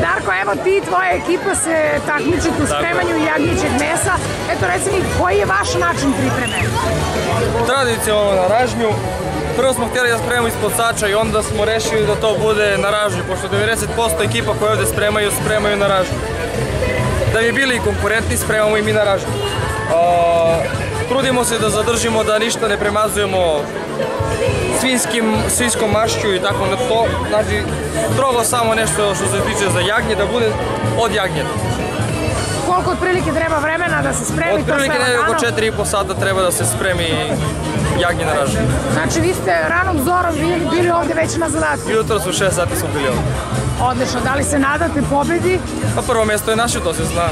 Darko, evo ti i tvoja ekipa se takmičite u spremanju jagnjećeg mesa. Eto, reci mi, koji je vaš način pripreme? Tradicionalno na ražnju. Prvo smo htjeli da spremamo ispod sača i onda smo rešili da to bude na ražnju, pošto 90% ekipa koje ovde spremaju, spremaju na ražnju. Da bi bili konkurentni, spremamo i mi na ražnju. A, trudimo se da zadržimo da ništa ne premazujemo svinskim, svinskom mašću i tako na to. Znači, strogo samo nešto što se tiče za jagnje, da bude od jagnjeta. Koliko otprilike treba vremena da se spremi Od to sve negdje oko lagano? 4,5 sata treba da se spremi jagnje na ražnju. Znači, vi ste ranom zorom bili, ovde već na zadatku. Jutro su 6 sati smo bili ovdje. Odlično, da li se nadate pobedi? Pa prvo mjesto je naše, to se zna.